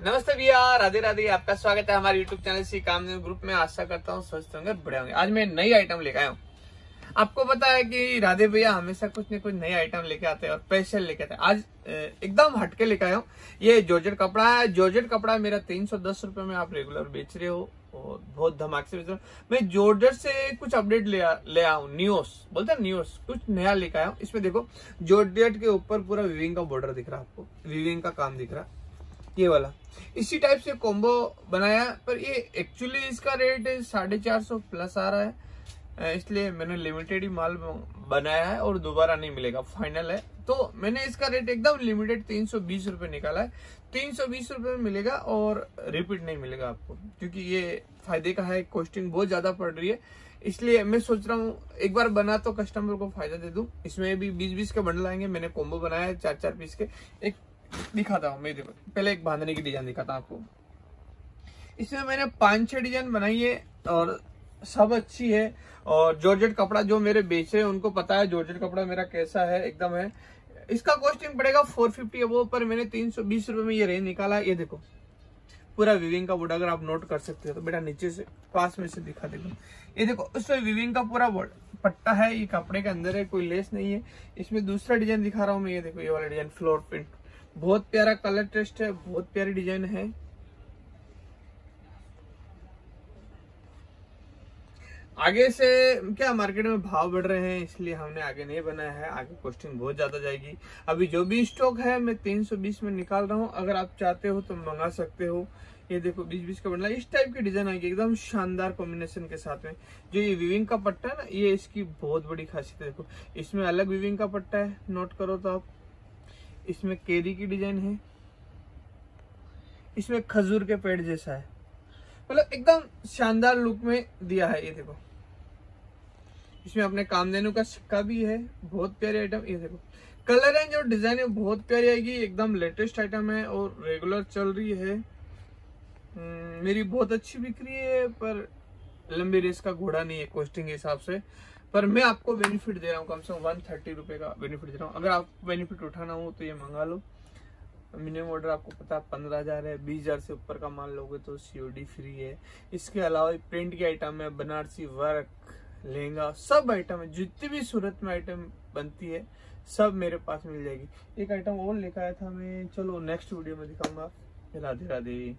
नमस्ते भैया, राधे राधे, आपका स्वागत है हमारे यूट्यूब चैनल सी काम ग्रुप में। आशा करता हूँ स्वस्थ होंगे बड़े होंगे। आज मैं नई आइटम लेकर आया हूँ। आपको पता है कि राधे भैया हमेशा कुछ न कुछ नई आइटम लेके आते हैं और स्पेशल लेके आते हैं। आज एकदम हटके लेके आया हूँ। ये जॉर्जेट कपड़ा है। जॉर्जेट कपड़ा मेरा तीन सौ दस रुपए में आप रेगुलर बेच रहे हो और बहुत धमाक से बेच रहे हो। मैं जॉर्जेट से कुछ अपडेट ले ले आऊ न्यूस बोलते हैं न्यूस कुछ नया लेके आया हूँ। इसमें देखो जॉर्जेट के ऊपर पूरा विविंग का बॉर्डर दिख रहा है आपको। विविंग का काम दिख रहा है। ये वाला। इसी टाइप से कॉम्बो बनाया, पर ये एक्चुअली इसका रेट साढ़े चार सौ प्लस आ रहा है। इसलिए मैंने लिमिटेड ही माल बनाया है और दोबारा नहीं मिलेगा फाइनल है। तो मैंने इसका रेट एकदम लिमिटेड तीन सौ बीस रुपए निकाला है। तीन सौ बीस रुपए में मिलेगा और रिपीट नहीं मिलेगा आपको, क्योंकि ये फ़ायदे का है कॉस्टिंग बहुत ज़्यादा पड़ रही है। इसलिए मैं सोच रहा हूँ, एक बार बना तो कस्टमर को फ़ायदा दे दूँ। इसमें भी बीस बीस के बंडल आएँगे, मैंने कॉम्बो बनाया है चार चार पीस के। एक दिखाता हूँ मैं देखो, पहले एक बांधने की डिज़ाइन दिखाता हूँ आपको। इसमें मैंने पाँच छह डिज़ाइन बनाई है और सब अच्छी है। और जॉर्जेट कपड़ा जो मेरे बेचे हैं, उनको पता है जॉर्जेट कपड़ा मेरा कैसा है, एकदम है। इसका कॉस्टिंग पड़ेगा फोर फिफ्टी वो पर मैंने तीन सौ बीस रुपए में ये रेंज निकाला ये देखो, पूरा विविंग का बोर्ड अगर आप नोट कर सकते हो तो बेटा नीचे से, पास में से दिखा देखो ये देखो उसमें विविंग का पूरा बोर्ड पट्टा है, ये कपड़े के अंदर है, कोई लेस नहीं है। इसमें दूसरा डिज़ाइन दिखा रहा हूँ मैं, ये देखो, ये वाला डिज़ाइन फ्लोर प्रिंट बहुत प्यारा कलर टेस्ट है, बहुत प्यारी डिज़ाइन है। आगे से क्या मार्केट में भाव बढ़ रहे हैं, इसलिए हमने आगे नहीं बनाया है, आगे कॉस्टिंग बहुत ज़्यादा जाएगी। अभी जो भी स्टॉक है, मैं 320 में निकाल रहा हूँ, अगर आप चाहते हो तो मंगा सकते हो। ये देखो, बीस बीस का बंडला इस टाइप की डिज़ाइन आएगी, एकदम शानदार कॉम्बिनेशन के साथ में। जो ये विविंग का पट्टा है ना, ये इसकी बहुत बड़ी खासियत है, देखो, इसमें अलग विविंग का पट्टा है नोट करो तो आप। इसमें केरी की डिज़ाइन है। इसमें खजूर के पेड़ जैसा है। मतलब एकदम शानदार लुक में दिया है ये देखो। इसमें अपने कामधेनु का सिक्का भी है बहुत प्यारी आइटम ये देखो कलर रेंज और डिज़ाइन है बहुत प्यारी आएगी। एकदम लेटेस्ट आइटम है और रेगुलर चल रही है। हम्म, मेरी बहुत अच्छी बिक्री है पर लंबी रेस का घोड़ा नहीं है कॉस्टिंग के हिसाब से। पर मैं आपको बेनिफिट दे रहा हूँ कम से कम वन थर्टी रुपए का बेनिफिट दे रहा हूँ। अगर आपको बेनिफिट उठाना हो तो ये मंगा लो। मिनिमम ऑर्डर आपको पता है पंद्रह हज़ार है, बीस हज़ार से ऊपर का मान लोगे तो सीओडी फ्री है। इसके अलावा प्रिंट की आइटम है, बनारसी वर्क लहंगा, सब आइटम है। जितनी भी सूरत में आइटम बनती है, सब मेरे पास मिल जाएगी। एक आइटम और लेकर आया था मैं, चलो नेक्स्ट वीडियो में दिखाऊँगा। राधे राधे।